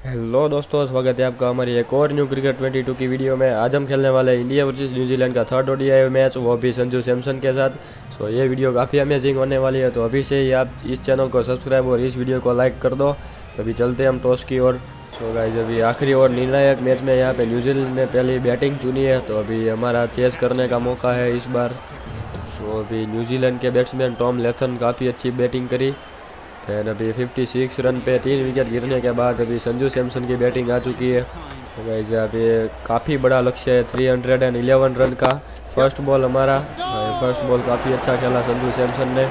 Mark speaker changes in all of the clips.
Speaker 1: Hello दोस्तों, स्वागत है आपका हमारी एक और न्यू क्रिकेट 22 की वीडियो में। आज हम खेलने वाले इंडिया वर्सेस न्यूजीलैंड का थर्ड ओडीआई मैच वो भी संजू सैमसन के साथ। सो ये वीडियो काफ़ी अमेजिंग होने वाली है तो अभी से ही आप इस चैनल को सब्सक्राइब और इस वीडियो को लाइक कर दो। अभी चलते हम टॉस की ओर। सो गाइज़ अभी आखिरी और निर्णायक मैच में यहाँ पे न्यूजीलैंड ने पहली बैटिंग चुनी है तो अभी हमारा चेस करने का मौका है इस बार। सो अभी न्यूजीलैंड के बैट्समैन टॉम लेथन काफ़ी अच्छी बैटिंग करी। दैन अभी 56 रन पे तीन विकेट गिरने के बाद अभी संजू सैमसन की बैटिंग आ चुकी है। तो गाइज़ अभी काफ़ी बड़ा लक्ष्य है 311 रन का। फ़र्स्ट बॉल हमारा। फ़र्स्ट बॉल काफ़ी अच्छा खेला संजू सैमसन ने।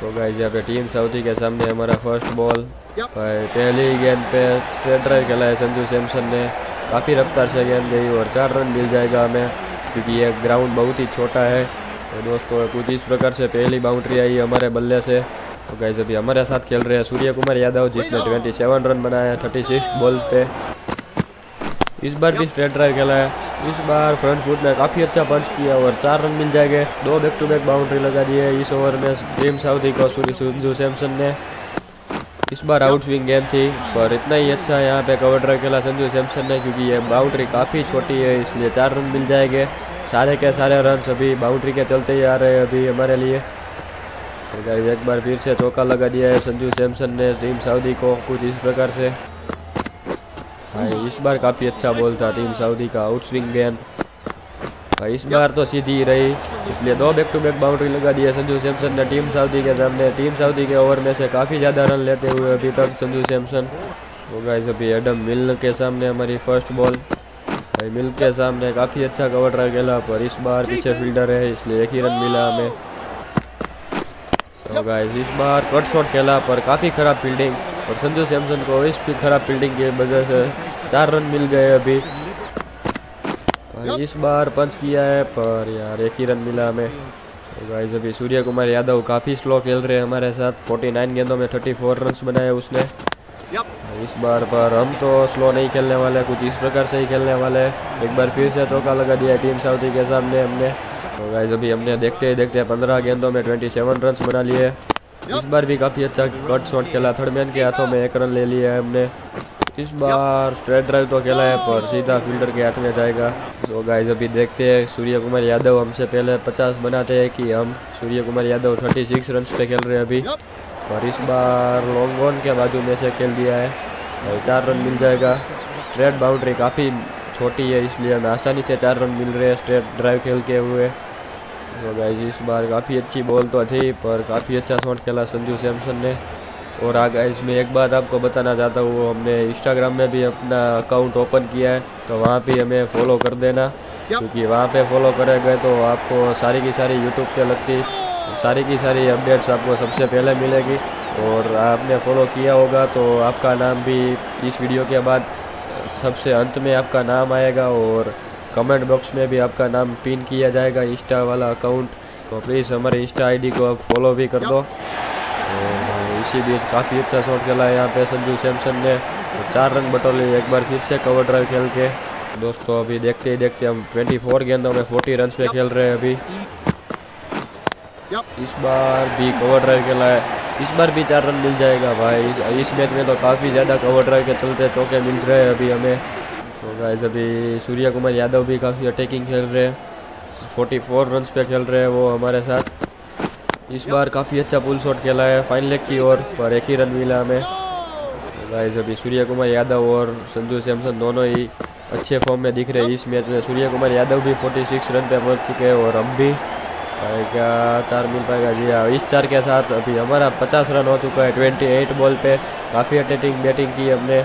Speaker 1: तो गाइज़ यहाँ पे टीम साउथी के सामने हमारा फ़र्स्ट बॉल भाई पहली गेंद पे स्ट्रेट ड्राइव खेला है संजू सैमसन ने। काफ़ी रफ्तार से गेंद गई और चार रन मिल जाएगा हमें क्योंकि ये ग्राउंड बहुत ही छोटा है। तो दोस्तों कुछ इस प्रकार से पहली बाउंड्री आई हमारे बल्ले से। तो गाइज़ अभी हमारे साथ खेल रहे हैं सूर्य कुमार यादव, जिसने 27 रन बनाया थर्टी सिक्स बॉल पे। इस बार भी स्ट्रेट ड्राइव खेला है। इस बार फ्रंट फुट ने काफ़ी अच्छा पंच किया और चार रन मिल जाएँगे। दो बैक टू बैक बाउंड्री लगा दी है इस ओवर में टीम साउथी को, सूर्य सैमसन ने। इस बार आउट स्विंग गेंद थी, पर इतना ही अच्छा यहाँ पे कवर ड्राइव खेला संजू सैमसन ने, क्योंकि ये बाउंड्री काफ़ी छोटी है, इसलिए चार रन मिल जाएँगे। सारे के सारे रन अभी बाउंड्री के चलते ही आ रहे हैं अभी हमारे लिए। तो गाइस एक बार फिर से चौका लगा दिया है संजू सैमसन ने टीम सऊदी को कुछ इस प्रकार से भाई इस बार काफ़ी अच्छा बॉल था टीम सऊदी का आउट स्विंग गेंद भाई इस बार तो सीधी रही इसलिए दो बैक टू बैक बाउंड्री लगा दी है संजू सैमसन ने टीम सऊदी के सामने टीम सऊदी के ओवर में से काफ़ी ज़्यादा रन लेते हुए अभी तक संजू सैमसन वो गाइस अभी एडम मिल के सामने हमारी फ़र्स्ट बॉल भाई मिल के सामने काफ़ी अच्छा कवर ड्राइव खेला पर इस बार पीछे फील्डर है इसलिए एक ही रन मिला हमें तो गाइस इस बार कट शॉट खेला पर काफ़ी ख़राब फील्डिंग और संजू सैमसन को इस भी ख़राब फील्डिंग की वजह से चार रन मिल गए अभी। इस बार पंच किया है पर यार एक ही रन मिला हमें। तो गाइस अभी सूर्य कुमार यादव काफ़ी स्लो खेल रहे हैं हमारे साथ। 49 गेंदों में 34 रन बनाए उसने। इस बार पर हम तो स्लो नहीं खेलने वाले कुछ इस प्रकार से ही खेलने वाले। एक बार फिर से चौका लगा दिया टीम साउथी के सामने हमने। तो गाइज़ अभी हमने देखते ही देखते पंद्रह गेंदों में ट्वेंटी सेवन रन बना लिए। इस बार भी काफ़ी अच्छा कट शॉट खेला थर्ड मैन के हाथों में एक रन ले लिया है हमने। इस बार स्ट्रेट ड्राइव तो खेला है पर सीधा फील्डर के हाथ में जाएगा। तो गाइज़ अभी देखते हैं सूर्य कुमार यादव हमसे पहले 50 बनाते हैं कि हम सूर्य कुमार यादव 36 रन पे खेल रहे हैं अभी। और इस बार लॉन्ग ऑन के बाजू में से खेल दिया है। चार रन मिल जाएगा। स्ट्रेट बाउंड्री काफ़ी छोटी है इसलिए हमें आसानी से चार रन मिल रहे हैं स्ट्रेट ड्राइव खेल के हुए। तो गाइज़ इस बार काफ़ी अच्छी बॉल तो थी पर काफ़ी अच्छा शॉट खेला संजू सैमसन ने। और आ आगे इसमें एक बात आपको बताना चाहता हूँ हमने इंस्टाग्राम में भी अपना अकाउंट ओपन किया है तो वहाँ भी हमें फॉलो कर देना। क्योंकि वहाँ पे फॉलो करे गए तो आपको सारी की सारी यूट्यूब पे लगती सारी की सारी अपडेट्स आपको सबसे पहले मिलेगी। और आपने फॉलो किया होगा तो आपका नाम भी इस वीडियो के बाद सबसे अंत में आपका नाम आएगा और कमेंट बॉक्स में भी आपका नाम पिन किया जाएगा इंस्टा वाला अकाउंट तो प्लीज़ हमारे इंस्टा आईडी को आप फॉलो भी कर दो। और इसी बीच काफ़ी अच्छा शॉट खेला है यहाँ पे संजू सैमसन ने। तो चार रन बटोले एक बार फिर से कवर ड्राइव खेल के। दोस्तों अभी देखते ही देखते हम 24 गेंदों में 40 रन पे खेल रहे हैं अभी। इस बार भी कवर ड्राइव खेला है। इस बार भी चार रन मिल जाएगा भाई। इस मैच में तो काफ़ी ज़्यादा कवर ड्राइव के चलते चौके मिल रहे हैं अभी हमें। तो गाइस अभी सूर्या कुमार यादव भी काफ़ी अटैकिंग खेल रहे हैं। 44 रन पे खेल रहे हैं वो हमारे साथ। इस बार काफ़ी अच्छा पुल शॉट खेला है फाइन लेग की ओर, पर एक ही रन मिला हमें। तो गाइस अभी सूर्य कुमार यादव और संजू सैमसन दोनों ही अच्छे फॉर्म में दिख रहे हैं। इस मैच में सूर्य कुमार यादव भी 46 रन पे पहुँच चुके हैं और हम भी क्या चार मिल पाएगा जी। हाँ इस चार के साथ अभी हमारा 50 रन हो चुका है 28 बॉल पे। काफ़ी अटैकिंग बैटिंग की हमने।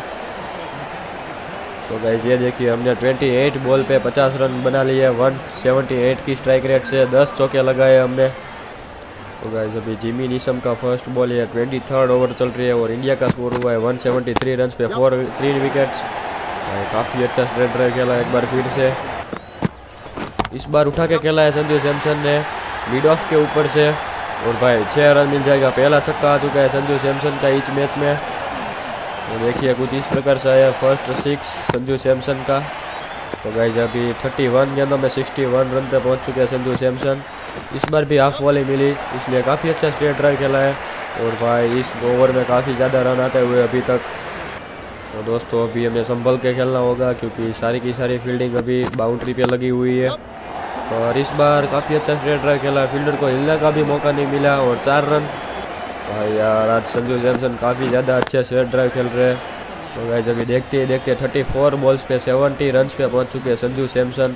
Speaker 1: तो गाइज़ ये देखिए, हमने 28 बॉल पे 50 रन बना लिए 178 की स्ट्राइक रेट से 10 चौके लगाए हमने। तो गाइज़ अभी जिमी निशम का फ़र्स्ट बॉल है ट्वेंटी थर्ड ओवर चल रही है और इंडिया का स्कोर हुआ है 173 रन पे फोर थ्री विकेट्स काफ़ी अच्छा स्ट्रेट ड्राइव खेला एक बार फिर से। इस बार उठा के खेला है संजू सैमसन ने। लीड ऑफ़ के ऊपर से। और भाई छः रन मिल जाएगा। पहला छक्का आ चुका है संजू सैमसन का इस मैच में। तो देखिए, कुछ इस प्रकार से आया फ़र्स्ट सिक्स संजू सैमसन का। तो भाई गाइज़ अभी 31 गेंदों में 61 रन पे पहुँच चुके हैं संजू सैमसन। इस बार भी हाफ़ वॉली मिली, इसलिए काफ़ी अच्छा स्ट्रेट ड्राइव खेला है। और भाई, इस ओवर में काफ़ी ज़्यादा रन आते हुए अभी तक। तो दोस्तों, अभी हमें संभल के खेलना होगा, क्योंकि सारी की सारी फील्डिंग अभी बाउंड्री पे लगी हुई है। और इस बार काफ़ी अच्छा स्ट्रेट ड्राइव खेला। फील्डर को हिलने का भी मौका नहीं मिला और चार रन। भाई यार, आज संजू सैमसन काफ़ी ज़्यादा अच्छे स्ट्रेट ड्राइव खेल रहे हैं। तो गाइज़ अभी देखते ही देखते थर्टी फोर बॉल्स पे सेवेंटी रन पे पहुँच चुके हैं संजू सैमसन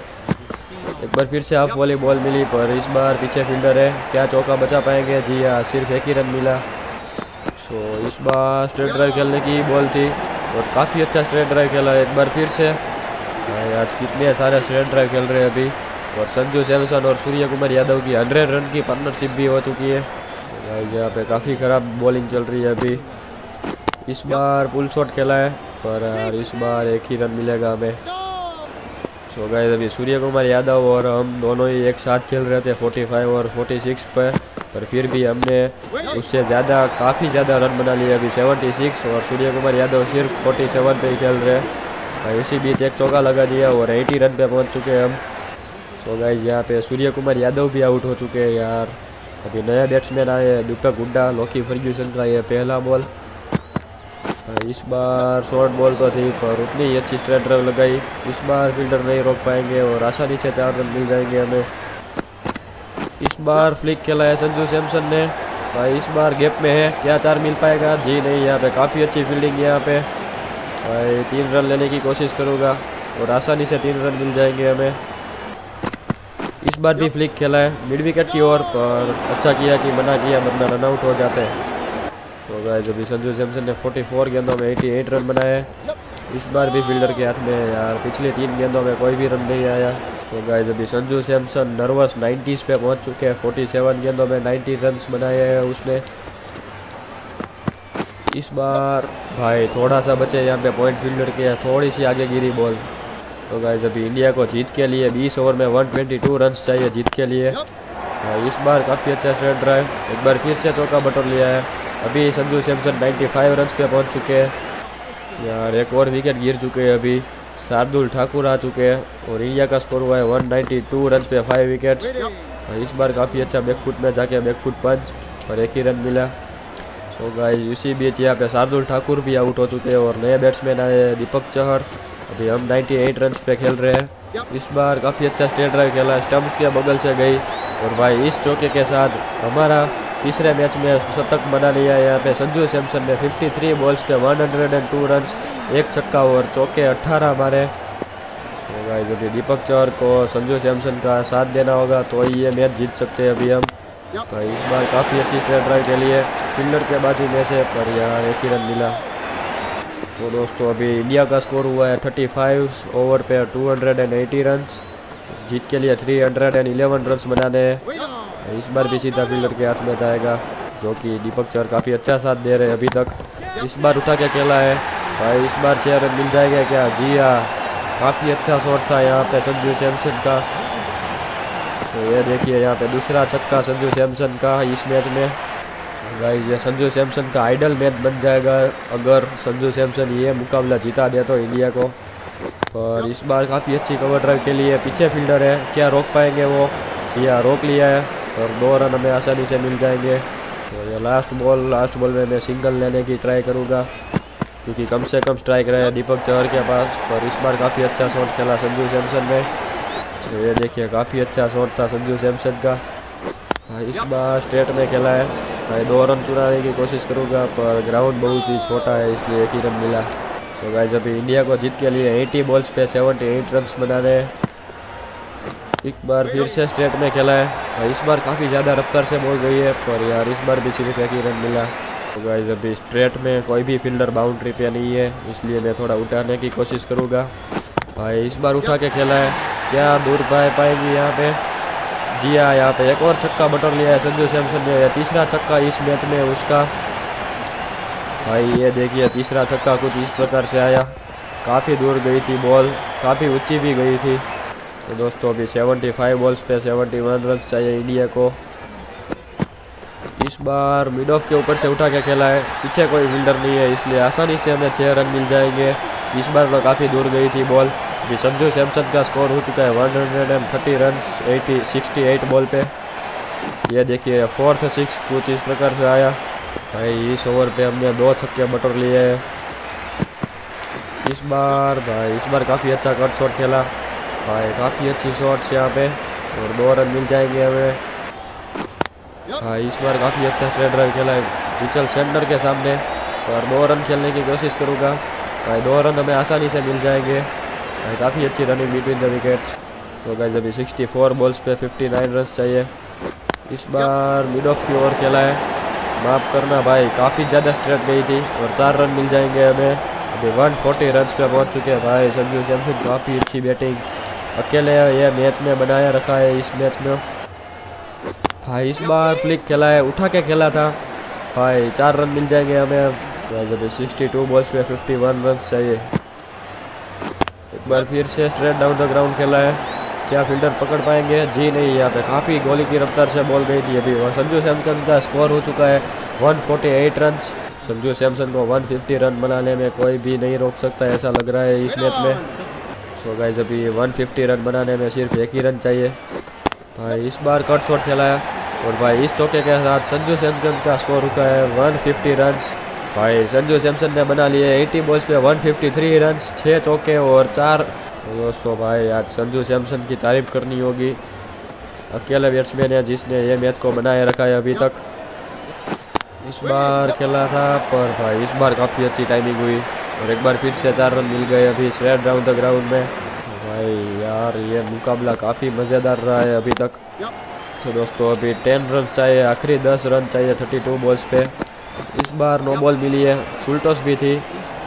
Speaker 1: एक बार फिर से हाफ़ वाली बॉल मिली, पर इस बार पीछे फील्डर है। क्या चौका बचा पाएँगे? जी हाँ सिर्फ़ एक ही रन मिला। सो इस बार स्ट्रेट ड्राइव खेलने की बॉल थी और काफ़ी अच्छा स्ट्रेट ड्राइव खेला एक बार फिर से। भाई, आज कितने सारे स्ट्रेट ड्राइव खेल रहे हैं अभी। और संजू सैमसन और सूर्य कुमार यादव की हंड्रेड रन की पार्टनरशिप भी हो चुकी है। भाई यहाँ पे काफ़ी ख़राब बॉलिंग चल रही है अभी। इस बार पुल शॉट खेला है, पर इस बार एक ही रन मिलेगा हमें। सो गाइस, अभी सूर्य कुमार यादव और हम दोनों ही एक साथ खेल रहे थे 45 और 46 पर पर फिर भी हमने उससे ज़्यादा, काफ़ी ज़्यादा रन बना लिए अभी 76 और सूर्य कुमार यादव सिर्फ़ 47 पे ही खेल रहे हैं। इसी बीच एक चौका लगा दिया और 80 रन पे पहुँच चुके हैं हम। सो गाइज़ यहाँ पे सूर्य कुमार यादव भी आउट हो चुके हैं यार। अभी नया बैट्समैन आए हैं, दीपक गुड्डा लोकी फर्ग्यूसन का ये पहला बॉल इस बार शॉर्ट बॉल तो थी, पर उतनी ही अच्छी स्ट्रेट ड्राइव लगाई। इस बार फील्डर नहीं रोक पाएँगे और आसानी से चार रन मिल जाएँगे हमें। इस बार फ्लिक खेला है संजू सैमसन ने। भाई इस बार गैप में है, क्या चार मिल पाएगा? जी नहीं, यहाँ पे काफ़ी अच्छी फील्डिंग है यहाँ पे। भाई तीन रन लेने की कोशिश करूँगा और आसानी से तीन रन मिल जाएँगे हमें। इस बार भी फ्लिक खेला है। मिड विकेट की ओर पर अच्छा किया कि मना किया वरना रन आउट हो जाते हैं। तो गाइस अभी संजू सैमसन ने 44 गेंदों में 88 रन बनाए। इस बार भी फील्डर के हाथ में यार, पिछले तीन गेंदों में कोई भी रन नहीं आया। तो गाइस अभी संजू सैमसन नर्वस 90s पे पहुँच चुके हैं। 47 गेंदों में 90 रन बनाए हैं उसने। इस बार भाई, थोड़ा सा बचे यहाँ पे पॉइंट फील्डर के, थोड़ी सी आगे गिरी बॉल तो गाइस अभी इंडिया को जीत के लिए 20 ओवर में 122 रन चाहिए जीत के लिए। इस बार काफ़ी अच्छा स्ट्रेट ड्राइव एक बार फिर से चौका बटोर लिया है। अभी संजू सैमसन 95 रन पे पहुँच चुके हैं। यार एक और विकेट गिर चुके हैं अभी। शार्दुल ठाकुर आ चुके हैं और इंडिया का स्कोर हुआ है 192 रन पे फाइव विकेट इस बार काफ़ी अच्छा बैकफुट में जाके बैकफुट पंच और एक ही रन मिला। सो गाइस इसी बीच यहाँ पे शार्दुल ठाकुर भी आउट हो चुके हैं और नए बैट्समैन आए दीपक चहर। अभी हम 98 रन पे खेल रहे हैं। इस बार काफ़ी अच्छा स्टेट ड्राइव खेला स्टम्प के बगल से गई। और भाई इस चौके के साथ हमारा तीसरे मैच में शतक बना लिया यहाँ पे संजू सैमसन ने 53 बॉल्स पे 102 रन एक छक्का और चौके 18 मारे। तो भाई अभी दीपक चौर को संजू सैमसन का साथ देना होगा तो ही ये मैच जीत सकते हैं अभी हम। भाई इस बार काफ़ी अच्छी स्ट्रेट ड्राइव के लिए फील्डर के बाजू में से पर यार एक ही रन मिला। तो दोस्तों, अभी इंडिया का स्कोर हुआ है 35 ओवर पे 280 रन जीत के लिए 311 रन बनाने हैं इस बार भी सीधा फील्डर के हाथ में जाएगा, जो कि दीपक चौर काफ़ी अच्छा साथ दे रहे हैं अभी तक। इस बार उठा के खेला है। भाई, इस बार छः रन मिल जाएगा क्या? जी हाँ काफ़ी अच्छा शॉट था यहाँ पे संजू सैमसन का। तो ये देखिए, यहाँ पे दूसरा छक्का संजू सैमसन का इस मैच में। गाइस ये संजू सैमसन का आइडल मैच बन जाएगा। अगर संजू सैमसन ये मुकाबला जीता दे तो इंडिया को। पर इस बार काफ़ी अच्छी कवर ड्राइव के लिए पीछे फील्डर है। क्या रोक पाएँगे वो? हाँ रोक लिया है। और दो रन हमें आसानी से मिल जाएँगे। तो ये लास्ट बॉल लास्ट बॉल में मैं सिंगल लेने की ट्राई करूँगा। क्योंकि कम से कम स्ट्राइक रहे दीपक चौहर के पास। पर इस बार काफ़ी अच्छा शॉट खेला संजू सैमसन ने। तो ये देखिए काफ़ी अच्छा शॉट था संजू सैमसन का। हाँ, इस बार स्टेट में खेला है। दो रन चुराने की कोशिश करूँगा, पर ग्राउंड बहुत ही छोटा है, इसलिए एक ही रन मिला। तो गाइज़ अभी इंडिया को जीत के लिए 80 बॉल्स पे 78 रन बनाने एक बार फिर से स्ट्रेट में खेला है। इस बार काफ़ी ज़्यादा रफ्तार से बोल गई है, पर यार इस बार भी सिर्फ़ एक ही रन मिला। तो गाइज़ अभी स्ट्रेट में कोई भी फील्डर बाउंड्री पे नहीं है, इसलिए मैं थोड़ा उठाने की कोशिश करूँगा। भाई, इस बार उठा के खेला है। क्या दूर पाए पाएगी यहाँ पे? जी हाँ यहाँ पे एक और छक्का बटर लिया है, संजू सैमसन ने तीसरा छक्का इस मैच में उसका। भाई, ये देखिए, तीसरा छक्का कुछ इस प्रकार से आया। काफ़ी दूर गई थी बॉल काफ़ी ऊँची भी गई थी। तो दोस्तों, अभी 75 बॉल्स पे 71 रन चाहिए इंडिया को। इस बार मिड ऑफ़ के ऊपर से उठा के खेला है। पीछे कोई फील्डर नहीं है, इसलिए आसानी से हमें छः रन मिल जाएँगे। इस बार तो काफ़ी दूर गई थी बॉल अभी संजू सैमसन का स्कोर हो चुका है one hundred and thirty run eighty sixty eight ball पे। ये देखिए फोर्थ सिक्स कुछ इस प्रकार से आया। भाई, इस ओवर पे हमने दो छक्के बटोर लिए इस बार, भाई, इस बार काफ़ी अच्छा कट शॉट खेला। भाई, काफ़ी अच्छी शॉट्स यहाँ पे, और दो रन मिल जाएँगे हमें। भाई, इस बार काफ़ी अच्छा स्ट्रेट ड्राइव खेला है पिचल सेंटर के सामने। और दो रन खेलने की कोशिश करूँगा। भाई, दो रन हमें आसानी से मिल जाएँगे। काफ़ी अच्छी रनिंग बिटवीन द विकेट तो गाइज़ अभी 64 बॉल्स पे 59 रन चाहिए। इस बार मिड ऑफ़ की ओर खेला है। माफ़ करना भाई काफ़ी ज़्यादा स्ट्रेट गई थी और चार रन मिल जाएँगे हमें। अभी 140 रन पर पहुँच चुके हैं भाई संजू सैमसन काफ़ी अच्छी बैटिंग अकेले ये मैच में बनाया रखा है इस मैच में। भाई इस बार फ्लिक खेला है उठा के खेला था। भाई चार रन मिल जाएँगे हमें। सिक्सटी टू बॉल्स पे फिफ्टी वन रन चाहिए। बार फिर से स्ट्रेट डाउन द ग्राउंड खेला है। क्या फील्डर पकड़ पाएँगे? जी नहीं, यहाँ पे काफ़ी गोली की रफ्तार से बॉल गई थी अभी। और संजू सैमसन का स्कोर हो चुका है 148 रन संजू सैमसन को 150 रन बनाने में कोई भी नहीं रोक सकता, ऐसा लग रहा है इस मैच में। सो गाइज़ अभी 150 रन बनाने में सिर्फ़ एक ही रन चाहिए। भाई, इस बार कट शॉट खेलाया और भाई, इस चौके के साथ संजू सैमसन का स्कोर रुका है 150 रन भाई संजू सैमसन ने बना लिए 80 बॉल्स पे 153 रन छः चौके और चार दोस्तों भाई आज संजू सैमसन की तारीफ़ करनी होगी। अकेले बैट्समैन है जिसने ये मैच को बनाए रखा है अभी तक। इस बार खेला था पर भाई इस बार काफ़ी अच्छी टाइमिंग हुई और एक बार फिर से चार रन मिल गए अभी स्ट्रेट डाउन द ग्राउंड में। भाई यार ये मुकाबला काफ़ी मज़ेदार रहा है अभी तक। तो दोस्तों अभी टेन रन चाहिए आखिरी दस रन चाहिए थर्टी टू बॉल्स पे। इस बार नो बॉल मिली है। फुल टॉस भी थी।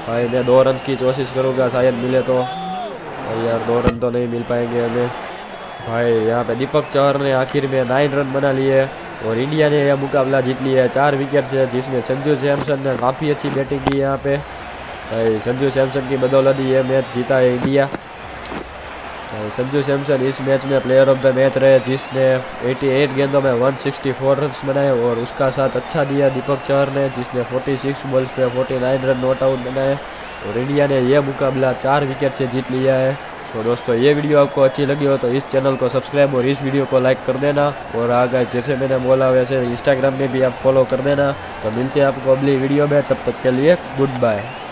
Speaker 1: भाई, मैं दो रन की कोशिश करूँगा, शायद मिले तो। भाई यार, दो रन तो नहीं मिल पाएँगे हमें। भाई, यहाँ पे दीपक चौहर ने आखिर में नाइन रन बना लिए और इंडिया ने यह मुकाबला जीत लिया है। चार विकेट से जिसमें संजू सैमसन ने काफ़ी अच्छी बैटिंग की यहाँ पे। भाई, संजू सैमसन की बदौलत ही ये मैच जीता है इंडिया। संजू सैमसन इस मैच में प्लेयर ऑफ़ द मैच रहे जिसने 88 गेंदों में 164 रन बनाए और उसका साथ अच्छा दिया दीपक चहर ने जिसने 46 बॉल्स पे 49 रन नॉट आउट बनाए और इंडिया ने यह मुकाबला चार विकेट से जीत लिया है तो दोस्तों ये वीडियो आपको अच्छी लगी हो तो इस चैनल को सब्सक्राइब और इस वीडियो को लाइक कर देना और आगे जैसे मैंने बोला वैसे इंस्टाग्राम में भी आप फॉलो कर देना तो मिलते हैं आपको अगली वीडियो में तब तक के लिए गुड बाय